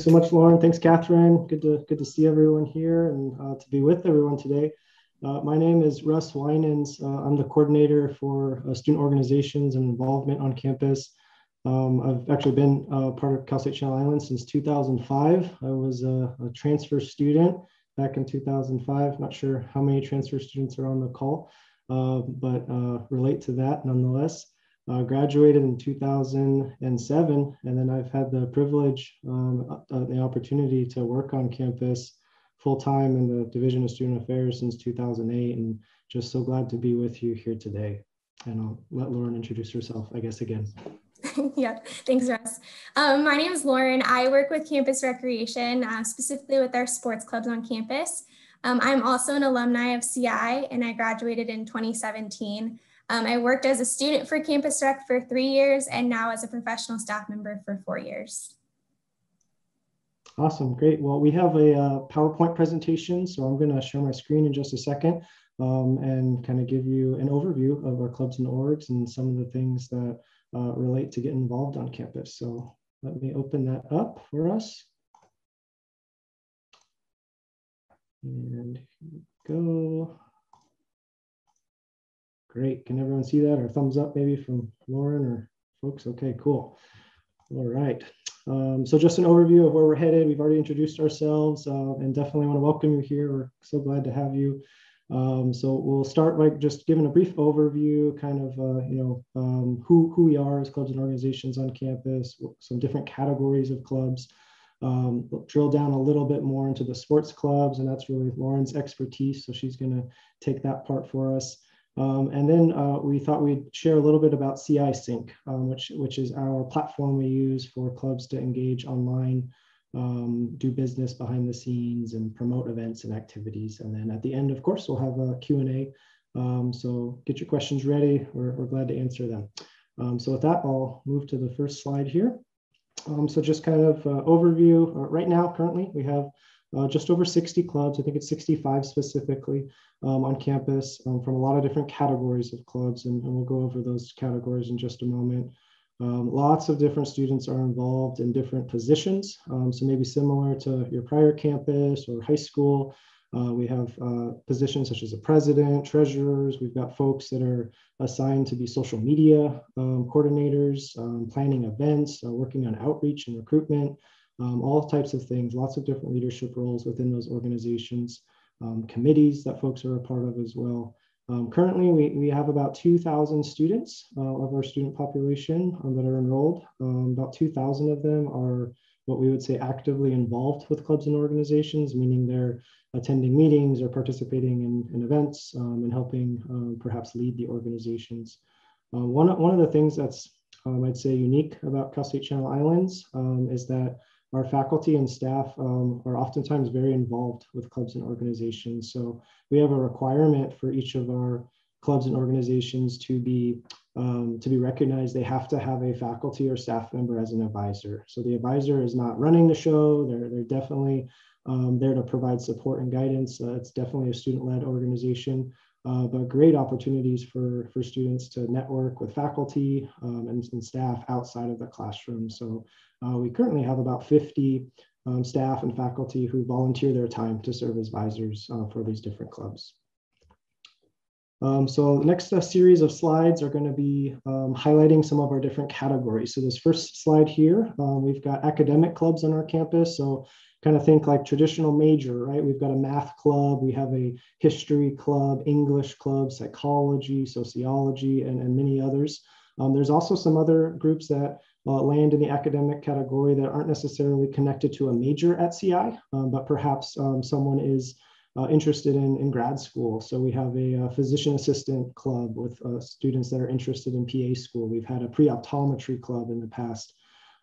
thanks so much, Lauren. Thanks, Catherine. Good to good to see everyone here and uh, to be with everyone today. Uh, my name is Russ Winans. Uh, I'm the coordinator for uh, student organizations and involvement on campus. Um, I've actually been uh, part of Cal State Channel Islands since 2005. I was a, a, transfer student back in 2005. Not sure how many transfer students are on the call, uh, but relate to that nonetheless. Uh, graduated in 2007, and then I've had the privilege, um, uh, the opportunity to work on campus full time in the Division of Student Affairs since 2008, and just so glad to be with you here today. And I'll let Lauren introduce herself, I guess, again. yeah, thanks, Russ. Um, my name is Lauren. I work with Campus Recreation, uh, specifically with our sports clubs on campus. Um, I'm also an alumni of CI, and I graduated in 2017. Um, I worked as a student for Campus Rec for three years and now as a professional staff member for four years. Awesome, great. Well, we have a uh, PowerPoint presentation, so I'm going to share my screen in just a second um, and kind of give you an overview of our clubs and orgs and some of the things that uh, relate to getting involved on campus. So let me open that up for us. And go. Great. Can everyone see that? Or thumbs up maybe from Lauren or folks? Okay, cool. All right. Um, so just an overview of where we're headed. We've already introduced ourselves uh, and definitely want to welcome you here. We're so glad to have you. Um, so we'll start by just giving a brief overview, kind of, uh, you know, um, who, who we are as clubs and organizations on campus, some different categories of clubs. Um, drill down a little bit more into the sports clubs, and that's really Lauren's expertise. So she's going to take that part for us. Um, and then uh, we thought we'd share a little bit about CI Sync, um, which, which is our platform we use for clubs to engage online, um, do business behind the scenes and promote events and activities. And then at the end, of course, we'll have a Q&A. Um, so get your questions ready. We're, we're glad to answer them. Um, so with that, I'll move to the first slide here. Um, so just kind of uh, overview. Uh, right now, currently, we have uh, just over 60 clubs. I think it's 65 specifically um, on campus um, from a lot of different categories of clubs, and, and we'll go over those categories in just a moment. Um, lots of different students are involved in different positions. Um, so maybe similar to your prior campus or high school, uh, we have uh, positions such as a president, treasurers. We've got folks that are assigned to be social media um, coordinators, um, planning events, uh, working on outreach and recruitment um, all types of things, lots of different leadership roles within those organizations, um, committees that folks are a part of as well. Um, currently, we, we have about 2,000 students uh, of our student population um, that are enrolled. About 2,000 of them are what we would say actively involved with clubs and organizations, meaning they're attending meetings or participating in, in events um, and helping perhaps lead the organizations. Uh, one, one of the things that's I'd say unique about Cal State Channel Islands is that our faculty and staff um, are oftentimes very involved with clubs and organizations. So we have a requirement for each of our clubs and organizations to be um, to be recognized. They have to have a faculty or staff member as an advisor. So the advisor is not running the show. They're they're definitely um, there to provide support and guidance. Uh, it's definitely a student-led organization. Uh, but great opportunities for, for students to network with faculty um, and, and, staff outside of the classroom. So uh, we currently have about 50 um, staff and faculty who volunteer their time to serve as advisors uh, for these different clubs. Um, so next uh, series of slides are going to be um, highlighting some of our different categories. So this first slide here, uh, we've got academic clubs on our campus. So kind of think like traditional major, right? We've got a math club, we have a history club, English club, psychology, sociology, and, and many others. Um, there's also some other groups that uh, land in the academic category that aren't necessarily connected to a major at CI, um, but perhaps um, someone is uh, interested in, in grad school. So we have a, a uh, physician assistant club with uh, students that are interested in PA school. We've had a pre-optometry club in the past.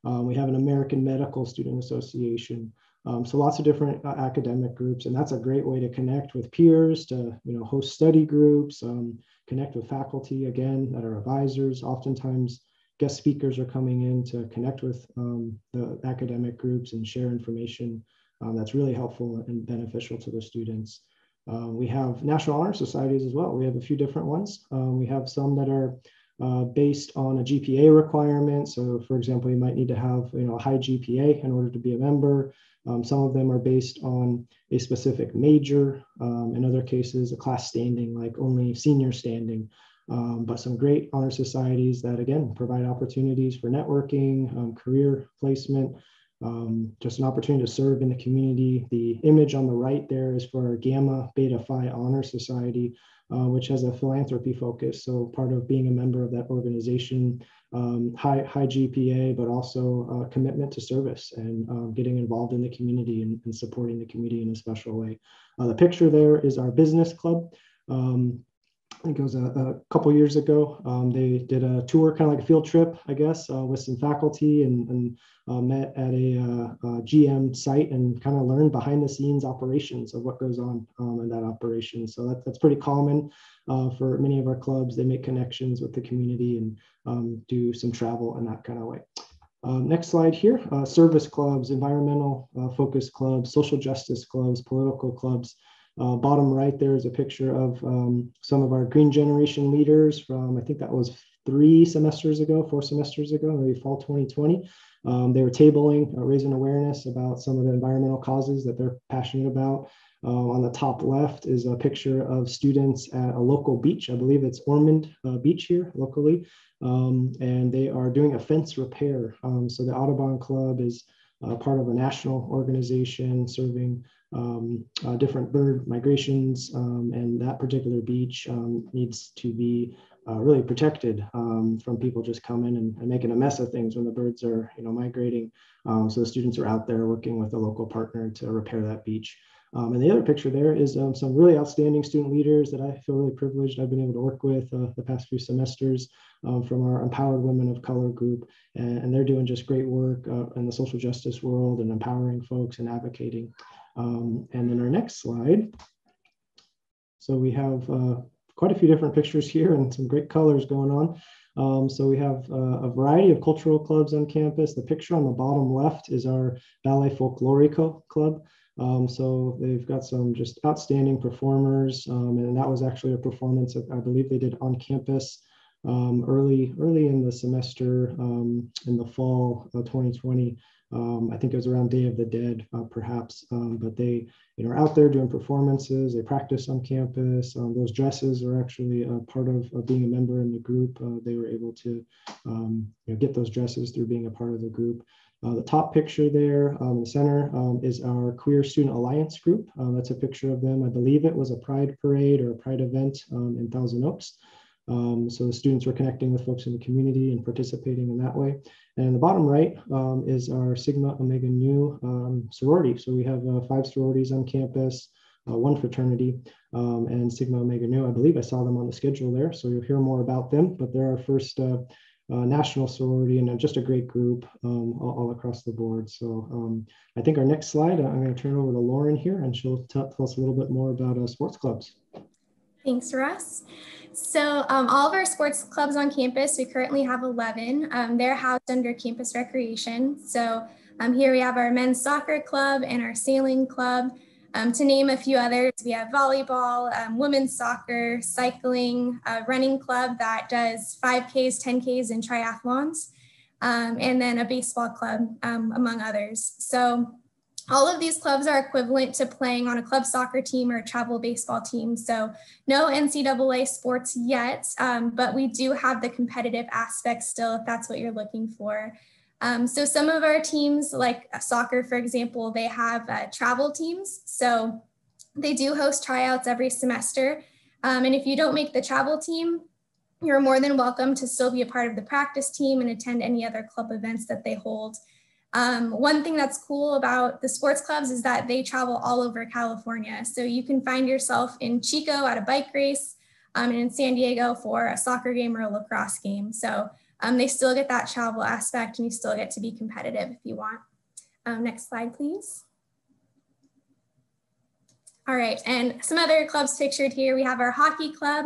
Um, we have an American Medical Student Association. Um, so lots of different uh, academic groups, and that's a great way to connect with peers, to you know host study groups, um, connect with faculty again that are advisors. Oftentimes, guest speakers are coming in to connect with um, the academic groups and share information um, that's really helpful and beneficial to the students. Uh, we have national honor societies as well. We have a few different ones. Um, we have some that are uh, based on a GPA requirement. So, for example, you might need to have you know a high GPA in order to be a member. Um, some of them are based on a specific major. Um, in other cases, a class standing, like only senior standing. Um, but some great honor societies that again provide opportunities for networking, um, career placement, um, just an opportunity to serve in the community. The image on the right there is for our Gamma Beta Phi Honor Society, uh, which has a philanthropy focus. So part of being a member of that organization, um, high, high GPA, but also uh, commitment to service and um, getting involved in the community and, and, supporting the community in a special way. Uh, the picture there is our business club. Um, think it was a, a couple years ago. Um, they did a tour, kind of like a field trip, I guess, uh, with some faculty and, and uh, met at a, uh, a, GM site and kind of learned behind the scenes operations of what goes on um, in that operation. So that, that's pretty common uh, for many of our clubs. They make connections with the community and um, do some travel in that kind of way. Uh, next slide here, uh, service clubs, environmental focus clubs, social justice clubs, political clubs. Uh, bottom right there is a picture of um, some of our Green Generation leaders from, I think that was three semesters ago, four semesters ago, maybe fall 2020. Um, they were tabling, uh, raising awareness about some of the environmental causes that they're passionate about. Uh, on the top left is a picture of students at a local beach. I believe it's Ormond uh, Beach here locally. Um, and they are doing a fence repair. Um, so the Audubon Club is uh, part of a national organization serving um, uh, different bird migrations, um, and that particular beach um, needs to be uh, really protected um, from people just coming and, and, making a mess of things when the birds are, you know, migrating. Um, so the students are out there working with a local partner to repair that beach. Um, and the other picture there is some really outstanding student leaders that I feel really privileged I've been able to work with uh, the past few semesters from our Empowered Women of Color group. And, and they're doing just great work uh, in the social justice world and empowering folks and advocating. Um, and then our next slide. So we have uh, quite a few different pictures here and some great colors going on. Um, so we have uh, a variety of cultural clubs on campus. The picture on the bottom left is our Ballet Folklorico Club. Um, so they've got some just outstanding performers, um, and that was actually a performance that I believe they did on campus um, early early in the semester um, in the fall of 2020. Um, I think it was around Day of the Dead, uh, perhaps. Um, but they, you know, are out there doing performances. They practice on campus. Those dresses are actually a part of, of, being a member in the group. Uh, they were able to, you know, get those dresses through being a part of the group. Uh, the top picture there um, in the center um, is our Queer Student Alliance group. that's a picture of them. I believe it was a Pride parade or a Pride event in Thousand Oaks. Um, so the students were connecting with folks in the community and participating in that way. And the bottom right um, is our Sigma Omega Nu um, sorority. So we have uh, five sororities on campus, uh, one fraternity, um, and Sigma Omega Nu. I believe I saw them on the schedule there, so you'll hear more about them. But they're our first uh, uh national sorority and just a great group um, all, all, across the board. So um, I think our next slide, I'm going to turn over to Lauren here, and she'll tell us a little bit more about uh, sports clubs. Thanks, Russ. So um, all of our sports clubs on campus, we currently have 11. Um, they're housed under campus recreation. So um, here we have our men's soccer club and our sailing club. Um, to name a few others, we have volleyball, um, women's soccer, cycling, a running club that does 5Ks, 10Ks, and triathlons, um, and then a baseball club, among others. So all of these clubs are equivalent to playing on a club soccer team or a travel baseball team. So no NCAA sports yet, um, but we do have the competitive aspect still if that's what you're looking for. Um, so some of our teams, like soccer, for example, they have uh, travel teams. So they do host tryouts every semester. Um, and if you don't make the travel team, you're more than welcome to still be a part of the practice team and attend any other club events that they hold. Um, one thing that's cool about the sports clubs is that they travel all over California. So you can find yourself in Chico at a bike race um, and in San Diego for a soccer game or a lacrosse game. So um, they still get that travel aspect and you still get to be competitive if you want. Um, next slide, please. All right, and some other clubs pictured here. We have our hockey club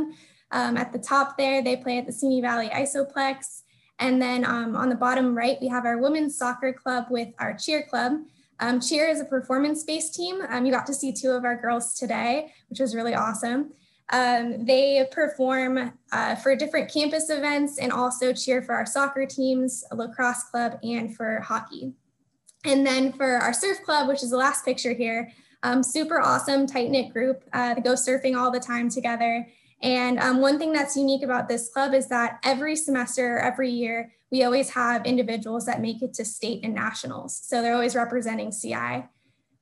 um, at the top there. They play at the Simi Valley Iceoplex. And then um, on the bottom right, we have our women's soccer club with our cheer club. Um, cheer is a performance-based team. Um, you got to see two of our girls today, which was really awesome. Um, they perform uh, for different campus events and also cheer for our soccer teams, lacrosse club, and for hockey. And then for our surf club, which is the last picture here, um, super awesome, tight knit group uh, that go surfing all the time together. And um, one thing that's unique about this club is that every semester, every year, we always have individuals that make it to state and nationals. So they're always representing CI.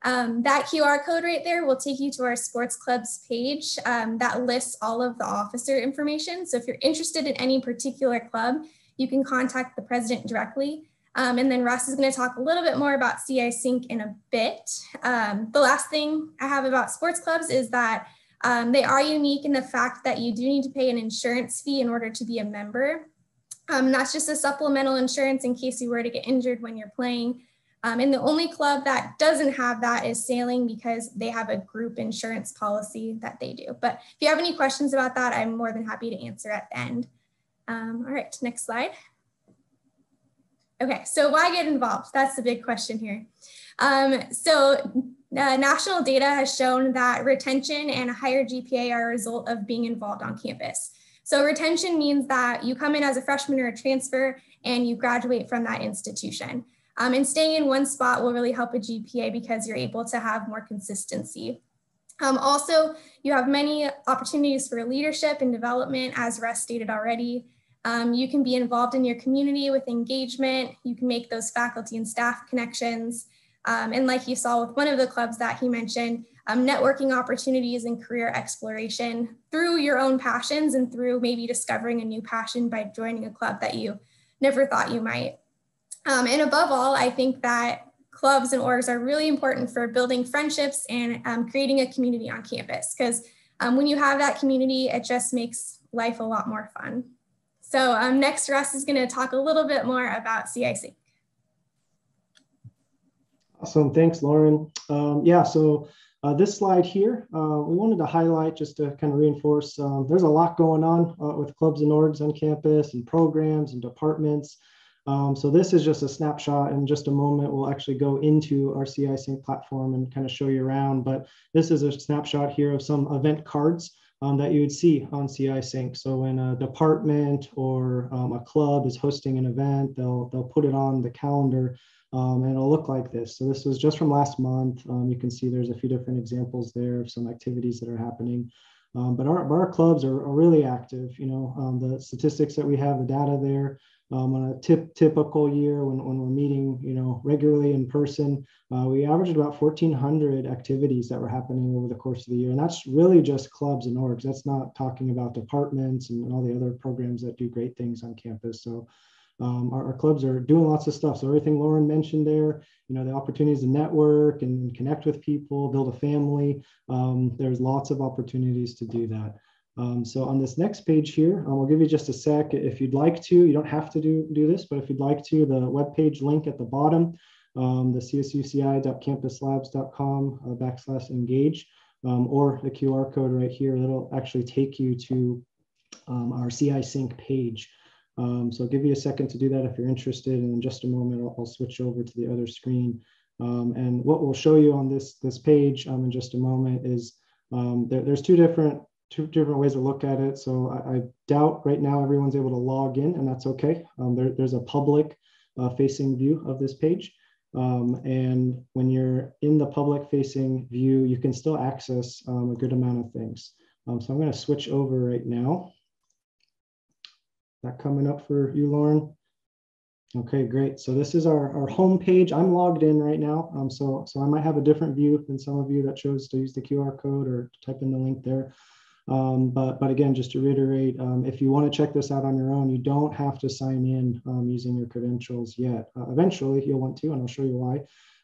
Um, that QR code right there will take you to our sports clubs page um, that lists all of the officer information. So if you're interested in any particular club, you can contact the president directly. Um, and then Russ is going to talk a little bit more about CI Sync in a bit. Um, the last thing I have about sports clubs is that um, they are unique in the fact that you do need to pay an insurance fee in order to be a member. Um, that's just a supplemental insurance in case you were to get injured when you're playing. Um, and the only club that doesn't have that is sailing because they have a group insurance policy that they do. But if you have any questions about that, I'm more than happy to answer at the end. Um, all right, next slide. Okay, so why get involved? That's the big question here. Um, so uh, national data has shown that retention and a higher GPA are a result of being involved on campus. So retention means that you come in as a freshman or a transfer and you graduate from that institution. Um, and staying in one spot will really help a GPA because you're able to have more consistency. Um, also, you have many opportunities for leadership and development, as Russ stated already. Um, you can be involved in your community with engagement. You can make those faculty and staff connections. Um, and like you saw with one of the clubs that he mentioned, um, networking opportunities and career exploration through your own passions and through maybe discovering a new passion by joining a club that you never thought you might. Um, and above all, I think that clubs and orgs are really important for building friendships and um, creating a community on campus. Because um, when you have that community, it just makes life a lot more fun. So um, next, Russ is going to talk a little bit more about CI Sync. Awesome, thanks, Lauren. Um, yeah, so uh, this slide here, uh, we wanted to highlight just to kind of reinforce, um, there's a lot going on uh, with clubs and orgs on campus and programs and departments. Um, so this is just a snapshot. In just a moment, we'll actually go into our CI Sync platform and kind of show you around. But this is a snapshot here of some event cards um, that you would see on CI Sync. So when a department or um, a club is hosting an event, they'll, they'll put it on the calendar um, and it'll look like this. So this was just from last month. Um, you can see there's a few different examples there of some activities that are happening. Um, but our, our clubs are, are really active. You know, the statistics that we have, the data there, um, on a tip, typical year when, when we're meeting, you know, regularly in person, uh, we averaged about 1,400 activities that were happening over the course of the year. And that's really just clubs and orgs. That's not talking about departments and, and all the other programs that do great things on campus. So um, our, our, clubs are doing lots of stuff. So everything Lauren mentioned there, you know, the opportunities to network and connect with people, build a family. Um, there's lots of opportunities to do that. Um, so on this next page here, um, I'll give you just a sec. If you'd like to, you don't have to do, do this, but if you'd like to, the web page link at the bottom, um, the csuci.campuslabs.com uh, backslash engage, um, or the QR code right here, that'll actually take you to um, our CI sync page. Um, so I'll give you a second to do that if you're interested. And in just a moment, I'll, I'll switch over to the other screen. and what we'll show you on this, this page in just a moment is there, there's two different two different ways to look at it. So I, I, doubt right now everyone's able to log in, and that's okay. Um, there, there's a public uh, facing view of this page. Um, and when you're in the public facing view, you can still access um, a good amount of things. Um, so I'm going to switch over right now. That coming up for you, Lauren? Okay, great. So this is our, our home page. I'm logged in right now. Um, so, so I might have a different view than some of you that chose to use the QR code or type in the link there. Um, but, but again, just to reiterate, um, if you want to check this out on your own, you don't have to sign in um, using your credentials yet. Uh, eventually, you'll want to, and I'll show you why.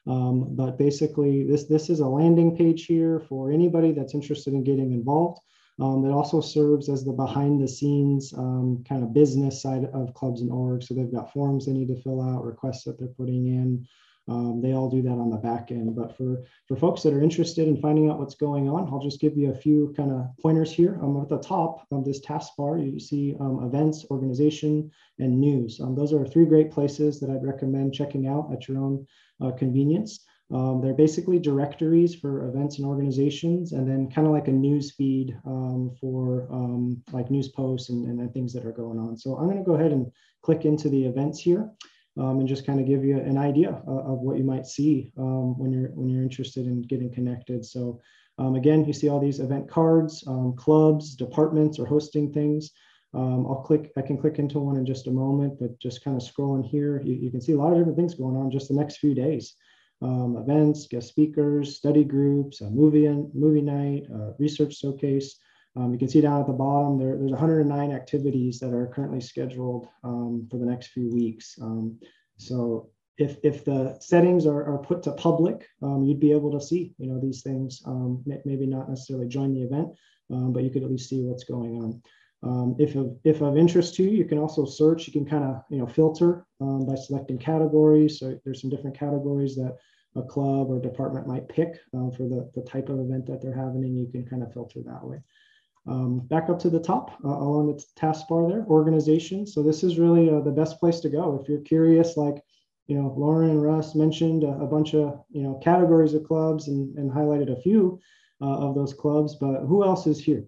Um, but basically, this, this is a landing page here for anybody that's interested in getting involved. Um, it also serves as the behind the scenes um, kind of business side of clubs and orgs. So they've got forms they need to fill out, requests that they're putting in, um, they all do that on the back end. But for, for folks that are interested in finding out what's going on, I'll just give you a few kind of pointers here. Um, at the top of this taskbar, you see um, events, organization, and news. Um, those are three great places that I'd recommend checking out at your own uh, convenience. Um, they're basically directories for events and organizations, and then kind of like a news feed um, for um, like news posts and, and, things that are going on. So I'm going to go ahead and click into the events here um, and just kind of give you an idea of, of what you might see um, when you're when you're interested in getting connected. So um, again, you see all these event cards, clubs, departments are hosting things. I'll click, I can click into one in just a moment, but just kind of scrolling here, you, you can see a lot of different things going on just the next few days um, events, guest speakers, study groups, a movie movie night, research showcase. Um, you can see down at the bottom there, there's 109 activities that are currently scheduled um, for the next few weeks. Um, so if, if the settings are, are put to public, um, you'd be able to see you know these things. Um, maybe not necessarily join the event, but you could at least see what's going on. Um, if, of, if of interest to you, you can also search. You can kind of you know filter um, by selecting categories. So there's some different categories that a club or department might pick uh, for the, the type of event that they're having, and you can kind of filter that way. Um, back up to the top uh, along the taskbar there, organization. So this is really uh, the best place to go if you're curious. Like you know, Lauren and Russ mentioned a, a bunch of you know categories of clubs and, and highlighted a few uh, of those clubs, but who else is here?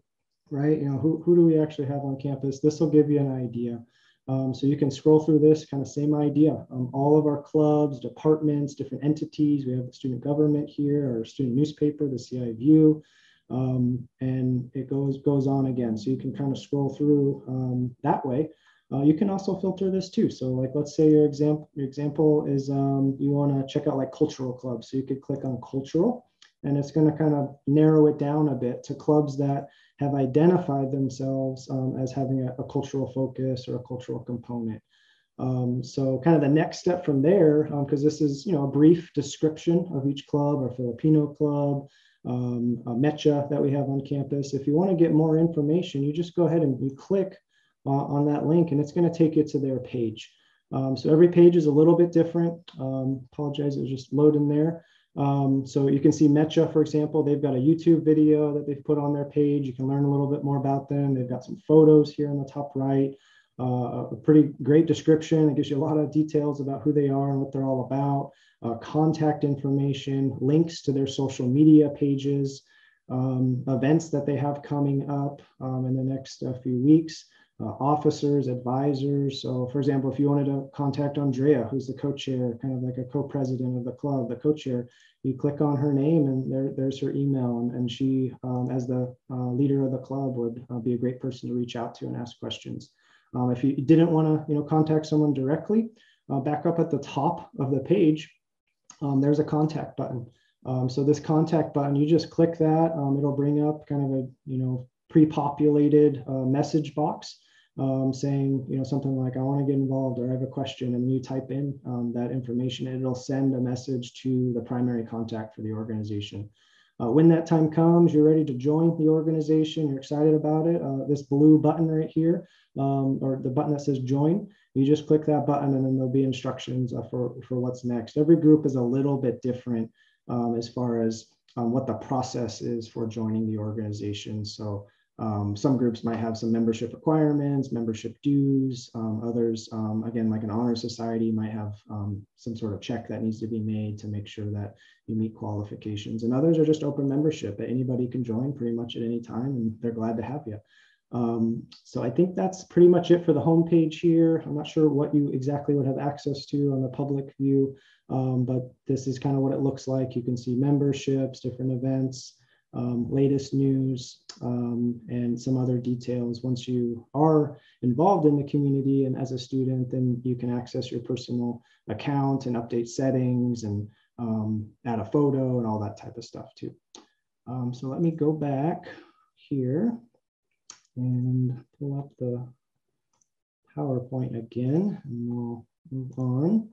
right? You know, who, who do we actually have on campus? This will give you an idea. Um, so you can scroll through this kind of same idea. Um, all of our clubs, departments, different entities. We have the student government here, our student newspaper, the CI View, um, and it goes goes on again. So you can kind of scroll through um, that way. Uh, you can also filter this too. So like, let's say your example your example is um, you want to check out like cultural clubs. So you could click on cultural, and it's going to kind of narrow it down a bit to clubs that have identified themselves um, as having a, a, cultural focus or a cultural component. Um, so kind of the next step from there, because um, this is you know a brief description of each club, or Filipino club, um, a MECHA that we have on campus. If you want to get more information, you just go ahead and you click uh, on that link and it's going to take you to their page. Um, so every page is a little bit different. Um, apologize, it was just loading there. Um, so you can see MECHA, for example, they've got a YouTube video that they've put on their page. You can learn a little bit more about them. They've got some photos here in the top right, uh, a pretty great description. It gives you a lot of details about who they are and what they're all about, uh, contact information, links to their social media pages, um, events that they have coming up um, in the next uh, few weeks uh, officers, advisors. So, for example, if you wanted to contact Andrea, who's the co-chair, kind of like a co-president of the club, the co-chair, you click on her name and there, there's her email, and, and she, um, as the uh, leader of the club, would uh, be a great person to reach out to and ask questions. Um, if you didn't want to, you know, contact someone directly, uh, back up at the top of the page, um, there's a contact button. Um, so this contact button, you just click that, um, it'll bring up kind of a, you know, pre-populated uh, message box um, saying, you know, something like, I want to get involved or I have a question, and you type in um, that information, and it'll send a message to the primary contact for the organization. Uh, when that time comes, you're ready to join the organization, you're excited about it, uh, this blue button right here, um, or the button that says join, you just click that button and then there'll be instructions uh, for, for what's next. Every group is a little bit different um, as far as um, what the process is for joining the organization. So um, some groups might have some membership requirements, membership dues. Um, others, um, again, like an honor society, might have um, some sort of check that needs to be made to make sure that you meet qualifications. And others are just open membership that anybody can join pretty much at any time, and they're glad to have you. Um, so I think that's pretty much it for the homepage here. I'm not sure what you exactly would have access to on the public view, um, but this is kind of what it looks like. You can see memberships, different events um, latest news, um, and some other details. Once you are involved in the community and as a student, then you can access your personal account and update settings and um, add a photo and all that type of stuff too. Um, so let me go back here and pull up the PowerPoint again and we'll move on.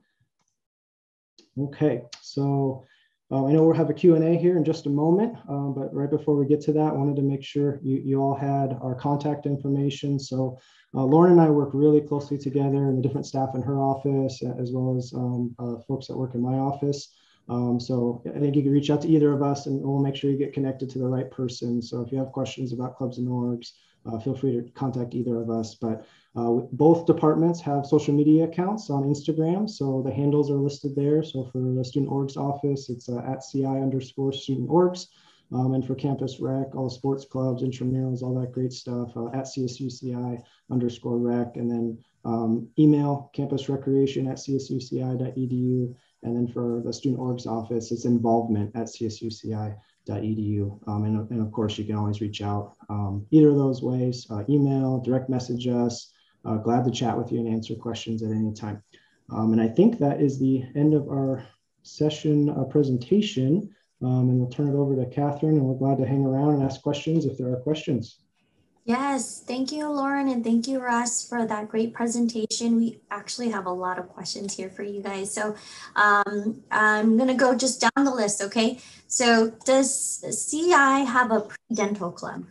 Okay, so um, I know we'll have a Q&A here in just a moment, um, but right before we get to that, I wanted to make sure you, you all had our contact information. So uh, Lauren and I work really closely together and the different staff in her office, as well as um, uh, folks that work in my office. Um, so I think you can reach out to either of us and we'll make sure you get connected to the right person. So if you have questions about clubs and orgs, uh, feel free to contact either of us. But uh, both departments have social media accounts on Instagram. So the handles are listed there. So for the student orgs office, it's uh, at CI underscore student orgs. Um, and for campus rec, all sports clubs, intramurals, all that great stuff uh, at CSUCI underscore rec. And then um, email campus recreation at csuci.edu. And then for the student orgs office, it's involvement at csuci.edu. Um, and, and, of course, you can always reach out um, either of those ways uh, email, direct message us. Uh, glad to chat with you and answer questions at any time. Um, and I think that is the end of our session uh, presentation. Um, and we'll turn it over to Catherine, and we're glad to hang around and ask questions if there are questions. Yes, thank you, Lauren, and thank you, Russ, for that great presentation. We actually have a lot of questions here for you guys. So um, I'm going to go just down the list, okay? So does CI have a pre-dental club?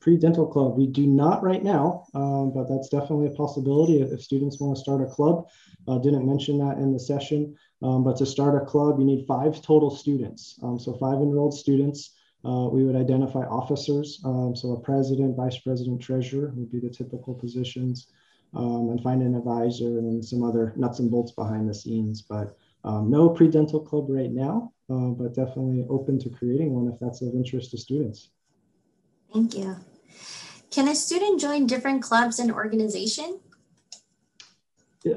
Pre-dental club, we do not right now, um, but that's definitely a possibility if students want to start a club. Uh, didn't mention that in the session, um, but to start a club, you need five total students. Um, so five enrolled students. Uh, we would identify officers, um, so a president, vice president, treasurer would be the typical positions, um, and find an advisor and some other nuts and bolts behind the scenes. But um, no pre-dental club right now, uh, but definitely open to creating one if that's of interest to students. Thank you. Can a student join different clubs and organization?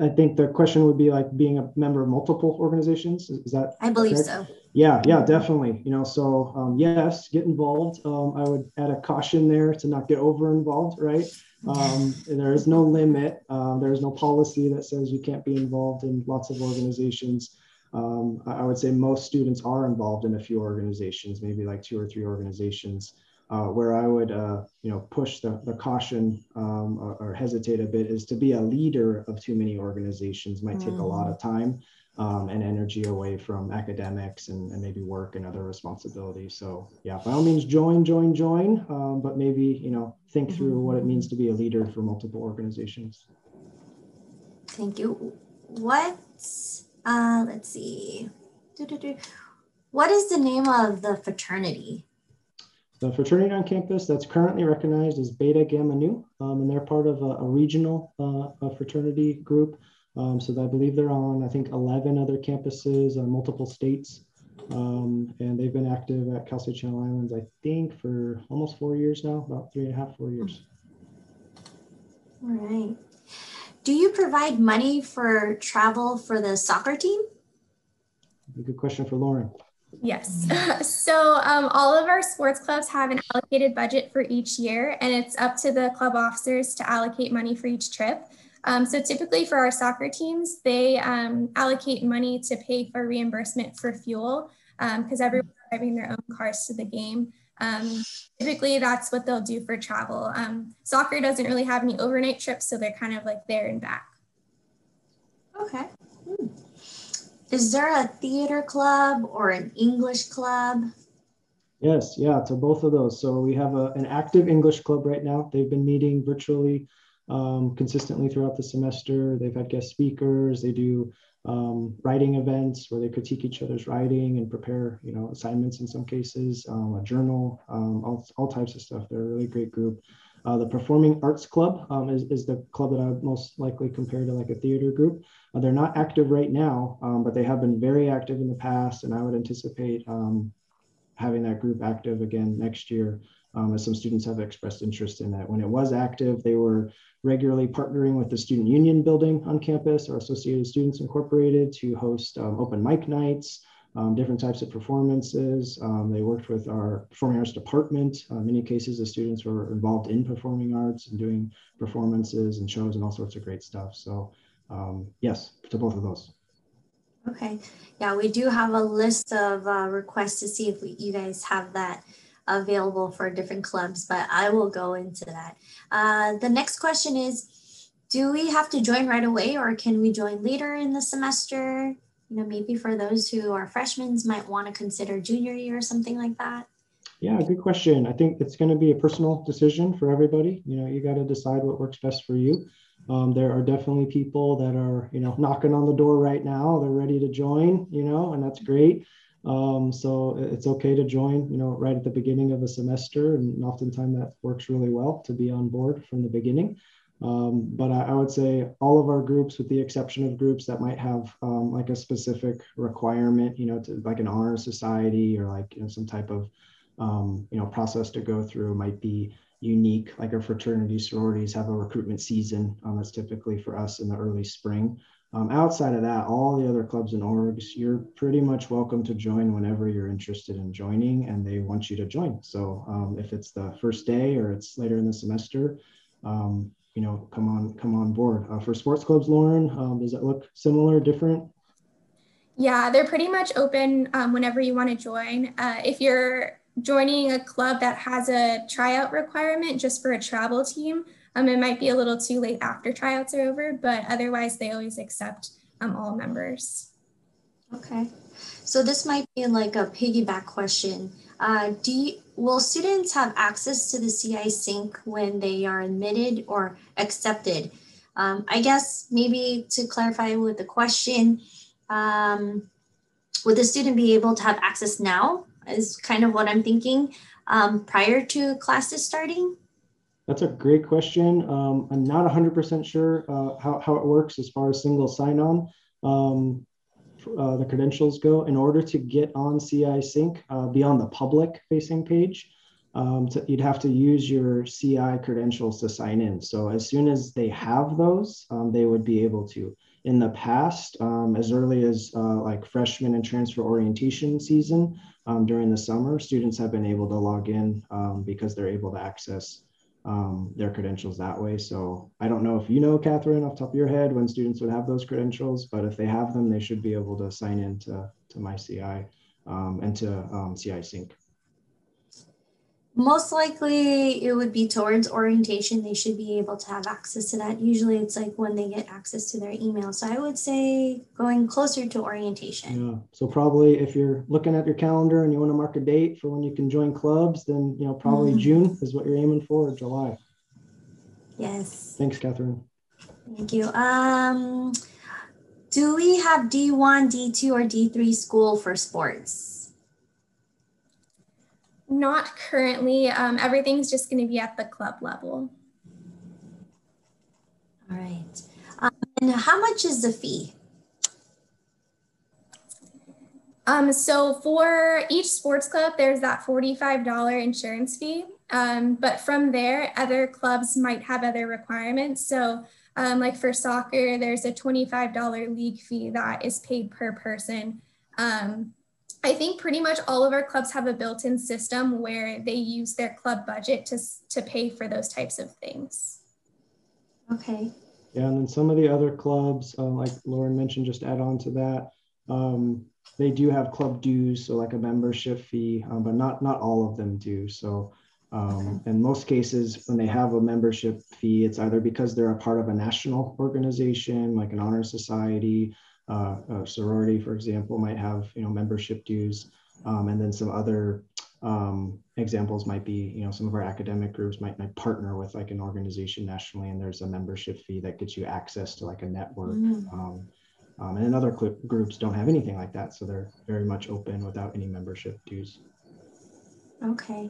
I think the question would be like being a member of multiple organizations. Is that? I believe correct? so. Yeah, yeah, definitely. You know, so um, yes, get involved. Um, I would add a caution there to not get over involved, right? Um, there is no limit. Uh, there is no policy that says you can't be involved in lots of organizations. Um, I would say most students are involved in a few organizations, maybe like two or three organizations. Uh, where I would, uh, you know, push the, the caution um, or, or, hesitate a bit is to be a leader of too many organizations might take mm. a lot of time um, and energy away from academics and, and, maybe work and other responsibilities. So yeah, by all means, join, join, join, um, but maybe, you know, think mm-hmm. through what it means to be a leader for multiple organizations. Thank you. What, uh, let's see. What is the name of the fraternity? The fraternity on campus that's currently recognized as Beta Gamma Nu, um, and they're part of a, a regional uh, a fraternity group. Um, so I believe they're on, I think, 11 other campuses, uh, multiple states. Um, and they've been active at Cal State Channel Islands, I think, for almost four years now, about three and a half, four years. All right. Do you provide money for travel for the soccer team? Good question for Lauren. Yes. so um, all of our sports clubs have an allocated budget for each year, and it's up to the club officers to allocate money for each trip. Um, so typically for our soccer teams, they um, allocate money to pay for reimbursement for fuel because um, everyone's driving their own cars to the game. Um, typically, that's what they'll do for travel. Um, soccer doesn't really have any overnight trips, so they're kind of like there and back. Okay. Hmm. Is there a theater club or an English club? Yes, yeah, to both of those. So we have a, an active English club right now. They've been meeting virtually um, consistently throughout the semester. They've had guest speakers. They do um, writing events where they critique each other's writing and prepare, you know, assignments in some cases, um, a journal, um, all, all types of stuff. They're a really great group. Uh, the Performing Arts Club um, is, is the club that I would most likely compare to like a theater group. Uh, they're not active right now, um, but they have been very active in the past, and I would anticipate um, having that group active again next year. Um, as some students have expressed interest in that. When it was active, they were regularly partnering with the Student Union building on campus or Associated Students Incorporated to host um, open mic nights, um, different types of performances. Um, they worked with our performing arts department. Uh, many cases, the students were involved in performing arts and doing performances and shows and all sorts of great stuff. So, um, yes, to both of those. Okay. Yeah, we do have a list of uh, requests to see if we, you guys have that available for different clubs, but I will go into that. Uh, the next question is Do we have to join right away or can we join later in the semester? you know, maybe for those who are freshmen might want to consider junior year or something like that? Yeah, good question. I think it's going to be a personal decision for everybody. You know, you got to decide what works best for you. Um, there are definitely people that are, you know, knocking on the door right now. They're ready to join, you know, and that's great. Um, so it's okay to join, you know, right at the beginning of a semester, and oftentimes that works really well to be on board from the beginning. Um, but I, I, would say all of our groups, with the exception of groups that might have um, like a specific requirement, you know, to like an honor society or like you know, some type of um, you know process to go through, might be unique. Like our fraternity sororities have a recruitment season um, that's typically for us in the early spring. Um, outside of that, all the other clubs and orgs, you're pretty much welcome to join whenever you're interested in joining and they want you to join. So um, if it's the first day or it's later in the semester, um, you know, come on, come on board. Uh, for sports clubs, Lauren, um, does it look similar, different? Yeah, they're pretty much open um, whenever you want to join. Uh, if you're joining a club that has a tryout requirement just for a travel team, um, it might be a little too late after tryouts are over, but otherwise they always accept um, all members. Okay. So this might be like a piggyback question. Uh, do you, will students have access to the CI sync when they are admitted or accepted? Um, I guess maybe to clarify with the question, um, would the student be able to have access now is kind of what I'm thinking um, prior to classes starting? That's a great question. Um, I'm not 100% sure uh, how, how it works as far as single sign-on. Um, uh, the credentials go, in order to get on CI Sync uh, beyond the public facing page, um, to, you'd have to use your CI credentials to sign in. So as soon as they have those, um, they would be able to. In the past, um, as early as uh, like freshman and transfer orientation season um, during the summer, students have been able to log in um, because they're able to access um, their credentials that way. So I don't know if you know, Catherine, off top of your head, when students would have those credentials, but if they have them, they should be able to sign in to, to MyCI um, and to um, CI Sync. Most likely it would be towards orientation. They should be able to have access to that. Usually it's like when they get access to their email. So I would say going closer to orientation. Yeah. So probably if you're looking at your calendar and you want to mark a date for when you can join clubs, then you know probably mm. June is what you're aiming for or July. Yes. Thanks, Catherine. Thank you. Um, do we have D1, D2, or D3 school for sports? Not currently. Um, everything's just going to be at the club level. All right. Um, and how much is the fee? Um, so for each sports club, there's that $45 insurance fee. Um, but from there, other clubs might have other requirements. So um, like for soccer, there's a $25 league fee that is paid per person. Um, I think pretty much all of our clubs have a built-in system where they use their club budget to, to pay for those types of things. Okay. Yeah, and then some of the other clubs, um, like Lauren mentioned, just add on to that. Um, they do have club dues, so like a membership fee, um, but not not all of them do. So um, in most cases, when they have a membership fee, it's either because they're a part of a national organization, like an honor society, uh, a sorority, for example, might have you know membership dues, um, and then some other um, examples might be you know some of our academic groups might, might partner with like an organization nationally, and there's a membership fee that gets you access to like a network. Mm. Um, um and then other groups don't have anything like that, so they're very much open without any membership dues. Okay.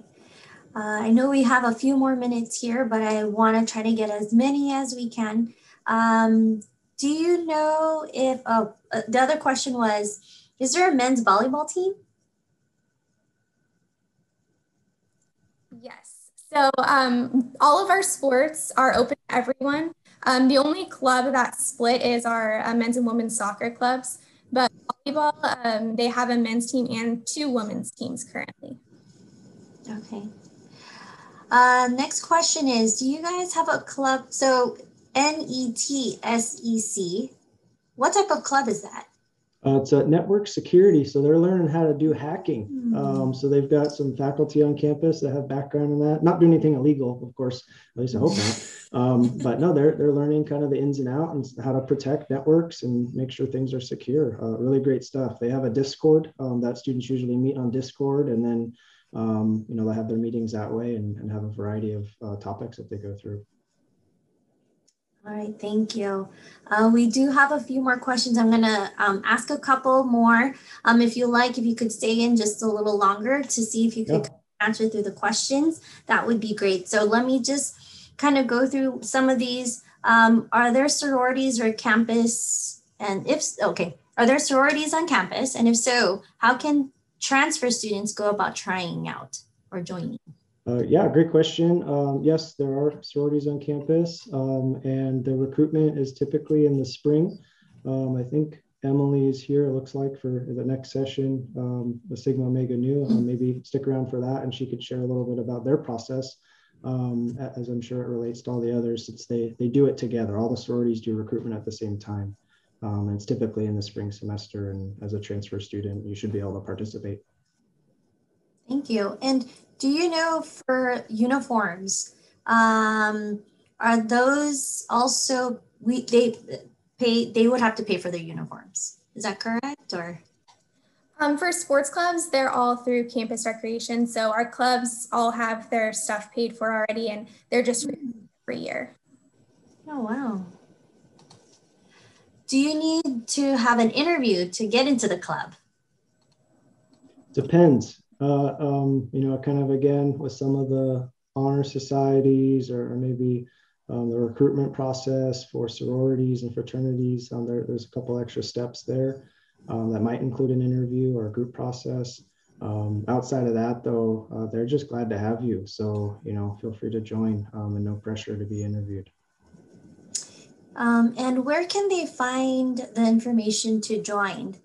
Uh, I know we have a few more minutes here, but I want to try to get as many as we can. Um, do you know if oh, uh, the other question was, is there a men's volleyball team? Yes. So um, all of our sports are open to everyone. Um, the only club that split is our uh, men's and women's soccer clubs. But volleyball, um, they have a men's team and two women's teams currently. Okay. Uh, next question is, do you guys have a club? So N-E-T-S-E-C. What type of club is that? Uh, it's a network security. So they're learning how to do hacking. Mm-hmm. Um, so they've got some faculty on campus that have background in that. Not doing anything illegal, of course. At least I hope not. Um, but no, they're they're learning kind of the ins and outs and how to protect networks and make sure things are secure. Uh, really great stuff. They have a Discord um, that students usually meet on Discord, and then um, you know they have their meetings that way and, and have a variety of uh, topics that they go through. All right, thank you. Uh, we do have a few more questions. I'm gonna um, ask a couple more. Um, if you like, if you could stay in just a little longer to see if you could yeah. answer through the questions, that would be great. So let me just kind of go through some of these. Um, are there sororities or campus? And if, okay, are there sororities on campus? And if so, how can transfer students go about trying out or joining? Uh, yeah, great question. Um, yes, there are sororities on campus, um, and the recruitment is typically in the spring. Um, I think Emily is here, it looks like, for the next session, um, the Sigma Omega Nu. Uh, maybe stick around for that, and she could share a little bit about their process, um, as I'm sure it relates to all the others, since they, they do it together. All the sororities do recruitment at the same time. Um, it's typically in the spring semester, and as a transfer student, you should be able to participate. Thank you. And do you know for uniforms, um, are those also we they pay they would have to pay for their uniforms? Is that correct or? Um, for sports clubs, they're all through campus recreation. So our clubs all have their stuff paid for already, and they're just for a year. Oh wow! Do you need to have an interview to get into the club? Depends uh, um, you know, kind of again with some of the honor societies or, maybe um, the recruitment process for sororities and fraternities. Um, there, there's a couple extra steps there um, that might include an interview or a group process. Um, outside of that, though, uh, they're just glad to have you. So, you know, feel free to join um, and no pressure to be interviewed. And where can they find the information to join?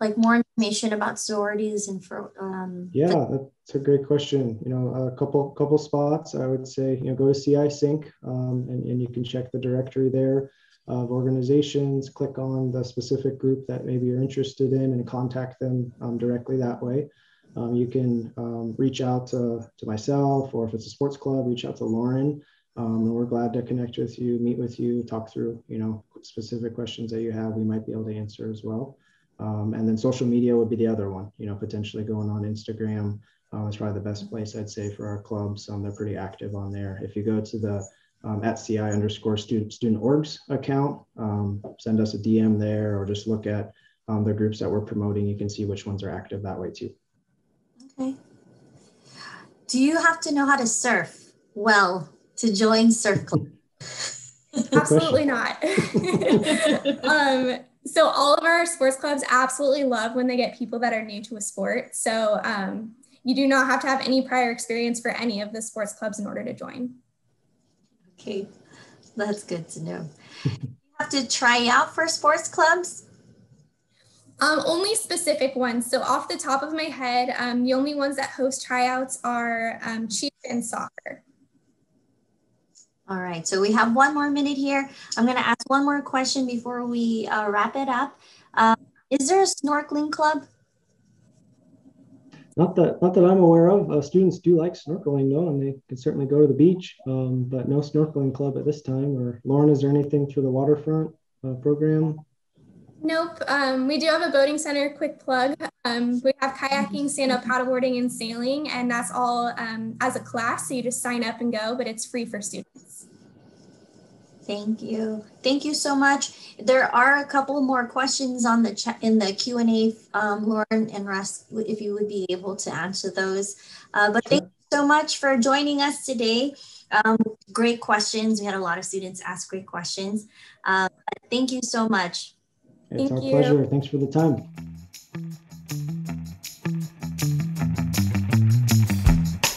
like more information about sororities and for um, yeah that's a great question. You know a couple couple spots i would say you know go to ci sync um, and, and you can check the directory there of organizations click on the specific group that maybe you're interested in and contact them um, directly that way. Um, you can um, reach out to, to myself or if it's a sports club reach out to lauren. Um, and we're glad to connect with you meet with you talk through you know specific questions that you have. We might be able to answer as well um, and then social media would be the other one, you know, potentially going on Instagram uh, is probably the best place I'd say for our clubs. Um, they're pretty active on there. If you go to the um, at CI underscore student, student orgs account, um, send us a DM there or just look at um, the groups that we're promoting. You can see which ones are active that way too. Okay. Do you have to know how to surf well to join surf club? Absolutely not. um, so all of our sports clubs absolutely love when they get people that are new to a sport. So um, you do not have to have any prior experience for any of the sports clubs in order to join. Okay, that's good to know. you have to try out for sports clubs? Um, only specific ones. So off the top of my head, um, the only ones that host tryouts are um, cheer and soccer. All right, so we have one more minute here. I'm going to ask one more question before we uh, wrap it up. Uh, is there a snorkeling club? Not that, not that I'm aware of. Uh, students do like snorkeling though, and they can certainly go to the beach, um, but no snorkeling club at this time. Or Lauren, is there anything through the waterfront uh, program? Nope. Um, we do have a boating center. Quick plug. Um, we have kayaking, stand-up paddleboarding, and sailing, and that's all um, as a class. So you just sign up and go, but it's free for students. Thank you. Thank you so much. There are a couple more questions on the chat in the Q and A, um, Lauren and Russ, if you would be able to answer those. Uh, but thank you so much for joining us today. Um, great questions. We had a lot of students ask great questions. Uh, thank you so much. It's thank our you. pleasure. Thanks for the time.